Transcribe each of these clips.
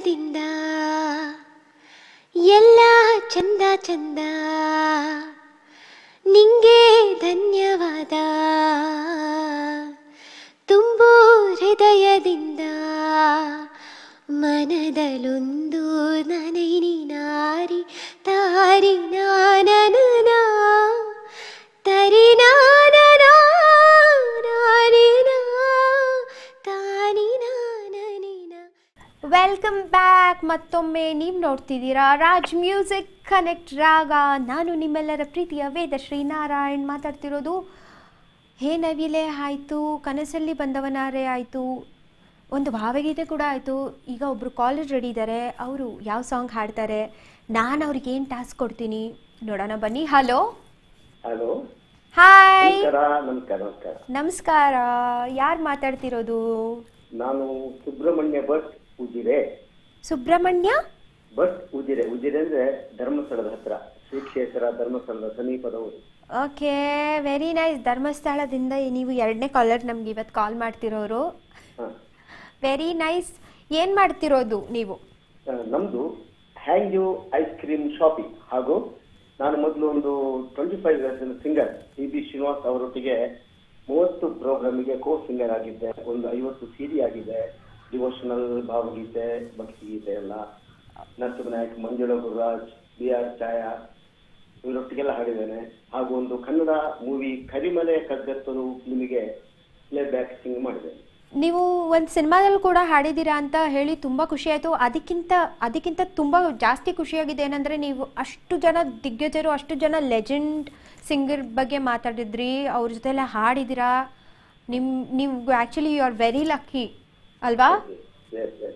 ಹೃದಯದಿಂದ ಎಲ್ಲ ಚಂದ ಚಂದ. ನಿಂಗೆ ಧನ್ಯವಾದ. ತುಂಬು ಹೃದಯದಿಂದ. ಮನದಲೊಂದು ನನೈ ನಾರಿ ತಾರಿ ವೆಲ್ಕಮ್ ಬ್ಯಾಕ್ ಮತ್ತೊಮ್ಮೆ ನೀವು ನೋಡ್ತಿದ್ದೀರಾ ರಾಜ್ ಮ್ಯೂಸಿಕ್ ಕನೆಕ್ಟ್ ರಾಗ. ನಾನು ನಿಮ್ಮೆಲ್ಲರ ಪ್ರೀತಿಯ ವೇದ ಶ್ರೀನಾರಾಯಣ್ ಮಾತಾಡ್ತಿರೋದು. ಹೇ ನವಿಲೆ ಆಯಿತು ಕನಸಲ್ಲಿ ಬಂದವನಾರೆ ಆಯಿತು. ಒಂದು ಭಾವಗೀತೆ ಕೂಡ ಆಯಿತು. ಈಗ ಒಬ್ಬರು ಕಾಲೇಜ್ ರೆಡಿ ಇದ್ದಾರೆ ಅವರು ಯಾವ ಸಾಂಗ್ ಹಾಡ್ತಾರೆ? ನಾನು ಅವ್ರಿಗೆ ಏನು ಟಾಸ್ಕ್ ಕೊಡ್ತೀನಿ? ನೋಡೋಣ ಬನ್ನಿ. ಹಲೋ ಹಲೋ ಹಾಯ್ ನಮಸ್ಕಾರ. ಯಾರು ಮಾತಾಡ್ತಿರೋದು? ನಾನು ಸುಬ್ರಹ್ಮಣ್ಯ ಭಟ್. ಉಜಿರೆ ಸುಬ್ರಹ್ಮಣ್ಯ? ಬಸ್ ಉಜಿರೆ ಉದಿರೆ ಅಂದ್ರೆ ಧರ್ಮಸ್ಥಳದ ಹತ್ರ. ಶ್ರೀ ಕ್ಷೇತ್ರ ಧರ್ಮಸ್ಥಳದ ಸಮೀಪದವರು. ಓಕೆ ವೆರಿ ನೈಸ್ ಧರ್ಮಸ್ಥಳದಿಂದ ನೀವು ಎರಡನೇ ಕಾಲರ್ ನಮ್ಗೆ ಇವತ್ತು ಕಾಲ್ ಮಾಡ್ತಿರೋರು. ವೆರಿ ನೈಸ್ ಏನು ಮಾಡ್ತಿರೋದು ನೀವು? ನಮ್ದು Hangyo ice cream shopping. ಹಾಗೂ ನಾನು ಮೊದಲು ಒಂದು twenty five years singer. C B Srinivas ಅವರೊಟ್ಟಿಗೆ ಮೂವತ್ತು ಪ್ರೋಗ್ರಾಮಿಗೆ ಕೋ ಸಿಂಗರ್ ಆಗಿದ್ದೆ. ಒಂದು ಐವತ್ತು ಸಿಡಿ ಆಗಿದೆ. ಡಿವೋಷನಲ್ ಭಾವಗೀತೆ ಭಕ್ತಿಗೀತೆ ಎಲ್ಲ. ನರಸಿಂಹನಾಯಕ್ ಮಂಜುಳ ಗುರುರಾಜ್ ಬಿ ಆರ್ ಛಾಯಾ ಇವರೊಟ್ಟಿಗೆಲ್ಲ ಹಾಡಿದ್ದೇನೆ. ಹಾಗೂ ಒಂದು ಕನ್ನಡ ಮೂವಿ ಕರಿಮಲೆ ಕದ್ದತ್ತರು ಫಿಲ್ಮಿಗೆ ಪ್ಲೇ ಬ್ಯಾಕ್ ಸಿಂಗ್ ಮಾಡಿದ್ದೇನೆ. ನೀವು ಒಂದು ಸಿನಿಮಾದಲ್ಲಿ ಕೂಡ ಹಾಡಿದ್ದೀರಾ ಅಂತ ಹೇಳಿ ತುಂಬ ಖುಷಿ ಆಯಿತು. ಅದಕ್ಕಿಂತ ಅದಕ್ಕಿಂತ ತುಂಬ ಜಾಸ್ತಿ ಖುಷಿಯಾಗಿದೆ ಏನಂದರೆ ನೀವು ಅಷ್ಟು ಜನ ದಿಗ್ಗಜರು, ಅಷ್ಟು ಜನ ಲೆಜೆಂಡ್ ಸಿಂಗರ್ ಬಗ್ಗೆ ಮಾತಾಡಿದ್ರಿ. ಅವ್ರ ಜೊತೆ ಎಲ್ಲ ಹಾಡಿದ್ದೀರಾ. ನಿಮ್ಮ ನೀವು actually you are very lucky ಅಲ್ವಾ.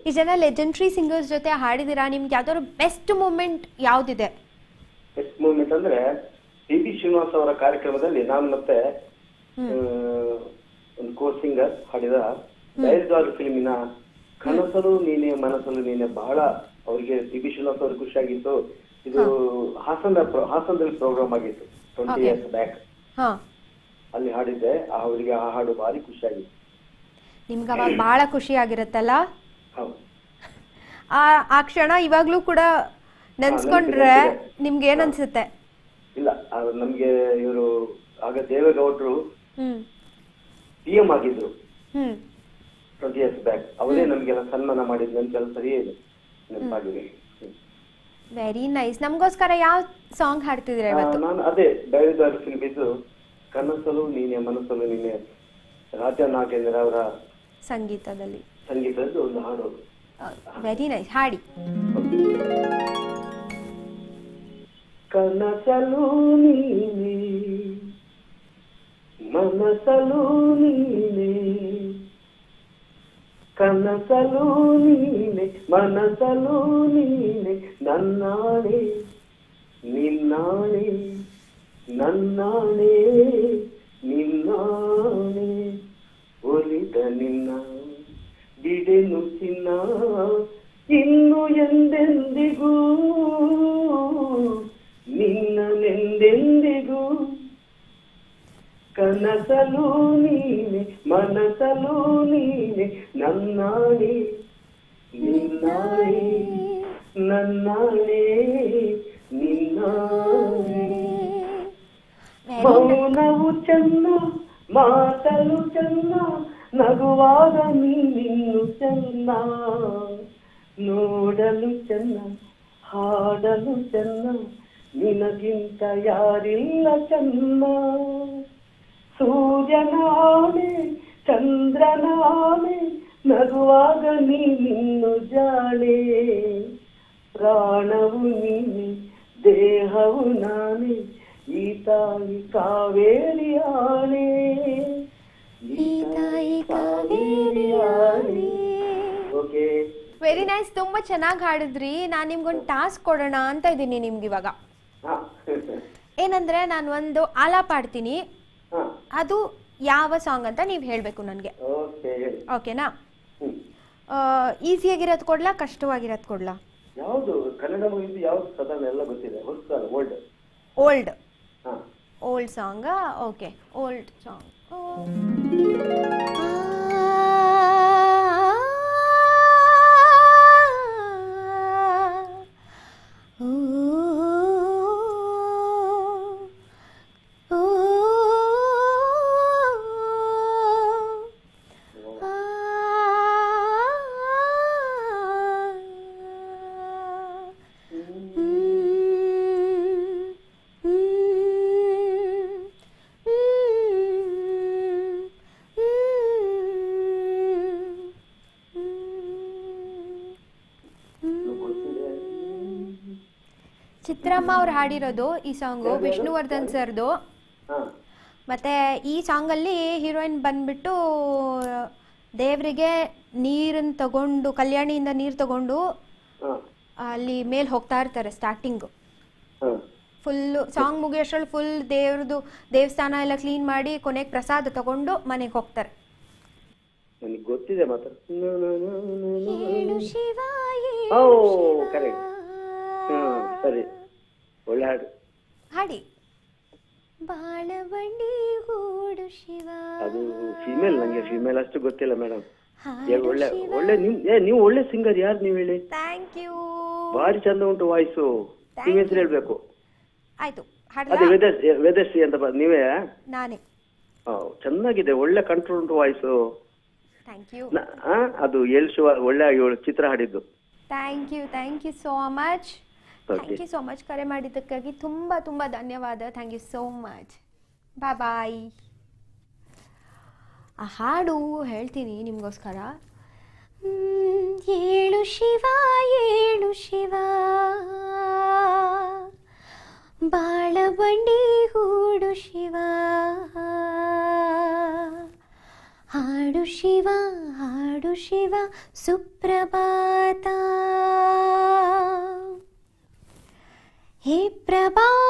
ಈ ಜನ ಲೆಜೆಂಡ್ರಿ ಸಿಂಗರ್ಸ್ ಜೊತೆ ಹಾಡಿದಿರಾ ನಿಮ್ಗೆ ಯಾವ್ದಾದ್ರು ಬೆಸ್ಟ್ ಮೂಮೆಂಟ್ ಯಾವ್ದಿದೆ? ಬೆಸ್ಟ್ ಮೂಮೆಂಟ್ ಅಂದ್ರೆ ಟಿ ಬಿ ಶ್ರೀನಿವಾಸ್ ಅವರ ಕಾರ್ಯಕ್ರಮದಲ್ಲಿ ನಾನು ಮತ್ತೆ ಒಂದು ಕೋ ಸಿಂಗರ್ ಹಾಡಿದ ಡೈರ್ಗಾಲ್ ಫಿಲ್ಮಿನ ಕನಸಲು ನೀನೆ ಮನಸ್ಸಲು ನೀನೆ ಬಹಳ ಅವರಿಗೆ ಟಿ ಬಿ ಶ್ರೀನಿವಾಸ್ ಅವ್ರಿಗೆ ಖುಷಿಯಾಗಿತ್ತು. ಇದು ಹಾಸನ ಹಾಸನದಲ್ಲಿ ಪ್ರೋಗ್ರಾಮ್ ಆಗಿತ್ತು ಟ್ವೆಂಟಿ. ಇಯರ್ಸ್ ಬ್ಯಾಕ್ ಅಲ್ಲಿ ಹಾಡಿದ್ದೆ. ಆ ಅವರಿಗೆ ಆ ಹಾಡು ಭಾರಿ ಖುಷಿಯಾಗಿತ್ತು. ನಿಮ್ಗೆ ಅವಾಗ ಬಹಳ ಖುಷಿ ಆಗಿರುತ್ತಲ್ಲ? ಆ ಆ ಕ್ಷಣ ಇವಾಗ್ಲೂ ಕೂಡ ನೆನ್ಸ್ಕೊಂಡ್ರೆ. ನಿಮ್ಗೆ ಏನ್ ಅನ್ಸುತ್ತೆ? ಇಲ್ಲ ನಮ್ಗೆ ಇವರು ಆಗ ದೇವೇಗೌಡರು ಪಿ ಎಂ ಆಗಿದ್ರು. Twenty years back. ಅವರೇ ನಮ್ಗೆಲ್ಲ ಸನ್ಮಾನ ಮಾಡಿದ್ರು ನೆನಪೆಲ್ಲ ಸರಿಯೇ ಇದೆ ನೆನಪಾಗಿದೆ. ವೆರಿ ನೈಸ್ ನಮಗೋಸ್ಕರ ಯಾವ ಸಾಂಗ್ ಹಾಡ್ತಿದ್ರೆ ಇವತ್ತು? ನಾನು ಅದೇ ಫಿಲ್ಮ್ ಇದ್ದು ಕನಸಲು ನೀನೆ ಮನಸ್ಸಲು ನೀನೆ. ರಾಜ ನಾಗೇಂದ್ರ ಅವರ ಸಂಗೀತದಲ್ಲಿ. ಸಂಗೀತದ್ದು ಒಂದು ಹಾಡು ವೆರಿ ನೈಸ್ ಹಾಡಿ. ಕನಸಲು ನೀನೆ ಮನಸಲು ನೀನೆ. ಕನಸಲು ನೀನೆ ಮನಸಲು ನೀನೆ ನನ್ನಾಳೆ ನಿನ್ನಾಳೆ ನನ್ನಾಳೆ ನಿನ್ನಾಣೆ ಒಲಿದ ನಿನ್ನ ಬಿಡೆನು ಚಿನ್ನ ಇನ್ನು ಎಂದೆಂದಿಗೂ ನಿನ್ನನೆಂದೆಂದಿಗೂ ಕನಸಲು ನೀನೆ ಮನಸಲು ನೀನೆ ನನ್ನಾಣೆ ನಿನ್ನಾಣೆ ನನ್ನಾಣೆ ನಿನ್ನಾಣೆ ಮೌನವು ಚೆನ್ನ ಮಾತಲು ಚೆನ್ನ ನಗುವಾಗ ನೀನಿನ್ನು ಚೆನ್ನ ನೋಡಲು ಚೆನ್ನ ಹಾಡಲು ಚೆನ್ನ ನಿನಗಿಂತ ಯಾರಿಲ್ಲ ಚೆನ್ನ ಸೂರ್ಯನಾನೆ ಚಂದ್ರನಾನೆ ನಗುವಾಗ ನೀನಿನ್ನು ಜಾಣೆ ಪ್ರಾಣವು ನೀನೆ ದೇಹವು ನಾನೇ ಈ ತಾಯಿ ಕಾವೇರಿ ಆಣೆ ವೆರಿ ನೈಸ್ ತುಂಬಾ ಚೆನ್ನಾಗಿ ಹಾಡಿದ್ರಿ. ನಾನು ನಿಮ್ಗೊಂದು ಟಾಸ್ಕ್ ಕೊಡೋಣ ಅಂತ ಇದ್ದೀನಿ ನಿಮ್ಗೆ ಇವಾಗ. ಏನಂದ್ರೆ ನಾನು ಒಂದು ಆಲಾಪ ಹಾಡ್ತೀನಿ. ಅದು ಯಾವ ಸಾಂಗ್ ಅಂತ ನೀವು ಹೇಳಬೇಕು ನನಗೆ. ಓಕೆನಾ? ಈಸಿಯಾಗಿರೋದ್ ಕೊಡ್ಲಾ ಕಷ್ಟವಾಗಿರೋದು ಕೊಡ್ಲಾ? ಯಾವುದು? ಕನ್ನಡ ಮೂವಿ ಯಾವ್ದು? ಸದನ ಎಲ್ಲ ಗೊತ್ತಿದೆ. Old old old song okay old song ಚಿತ್ರಮ್ಮ ಅವ್ರು ಹಾಡಿರೋದು ಈ ಸಾಂಗು ವಿಷ್ಣುವರ್ಧನ್ ಸರ್ದು. ಮತ್ತೆ ಈ ಈ ಸಾಂಗಲ್ಲಿ ಹೀರೋಯಿನ್ ಬಂದ್ಬಿಟ್ಟು ದೇವರಿಗೆ ನೀರನ್ನು ತಗೊಂಡು ಕಲ್ಯಾಣಿಯಿಂದ ನೀರು ತಗೊಂಡು ಅಲ್ಲಿ ಮೇಲೆ ಹೋಗ್ತಾ ಇರ್ತಾರೆ ಸ್ಟಾರ್ಟಿಂಗು ಫುಲ್ಲು ಸಾಂಗ್ ಮುಗಿಯೋಷ್ಟ್ರಲ್ಲಿ ಫುಲ್ ದೇವ್ರದ್ದು ದೇವಸ್ಥಾನ ಎಲ್ಲ ಕ್ಲೀನ್ ಮಾಡಿ ಕೊನೆಗೆ ಪ್ರಸಾದ ತಗೊಂಡು ಮನೆಗೆ ಹೋಗ್ತಾರೆ. ಗೊತ್ತಿದೆ ಸರಿ. ಒಳ್ಳೆ ಹಾಡು. ಹಾಡಿ ಬಾಳವಂಡಿ ಗೂಡು ಶಿವ. ಅದು ಫೀಮೇಲ್ ನಂಗೆ ಫೀಮೇಲ್ ಅಷ್ಟು ಗೊತ್ತಿಲ್ಲ ಮೇಡಮ್ ಒಳ್ಳೆ ಒಳ್ಳೆ ನಿಮ್ ಏ ನೀವು ಒಳ್ಳೆ ಸಿಂಗರ್ ಯಾರು ನೀವು ಹೇಳಿ? ಥ್ಯಾಂಕ್ ಯು ಭಾರಿ ಚಂದ ಉಂಟು ವಾಯ್ಸು ನಿಮ್ಮ ಹೆಸರು ಹೇಳ್ಬೇಕು. ಆಯ್ತು ಅದೇ ವೇದಸ್ ವೇದಶ್ರೀ ಅಂತ ನೀವೇ? ನಾನೇ. ಚೆನ್ನಾಗಿದೆ ಒಳ್ಳೆ ಕಂಟ್ರೋಲ್ ಉಂಟು ವಾಯ್ಸು ಥ್ಯಾಂಕ್ ಯು ಅದು ಎಲ್ ಶಿವ ಒಳ್ಳೆ ಚಿತ್ರ ಹಾಡಿದ್ದು. Thank you thank you so much. Thank you so much ಕರೆ ಮಾಡಿದ್ದಕ್ಕಾಗಿ ತುಂಬ ತುಂಬ ಧನ್ಯವಾದ. ಥ್ಯಾಂಕ್ ಯು ಸೋ ಮಚ್ ಬಾ ಬಾಯ್ ಆ ಹಾಡು ಹೇಳ್ತೀನಿ ನಿಮಗೋಸ್ಕರ. ಏಳು ಶಿವ ಏಳು ಶಿವ. ಬಾಳವಂಡಿ ಹೂಡು ಶಿವ. ಹಾಡು ಶಿವ ಹಾಡು ಶಿವ, ಸುಪ್ರಭಾತ. ಹೇ ಪ್ರಭಾತ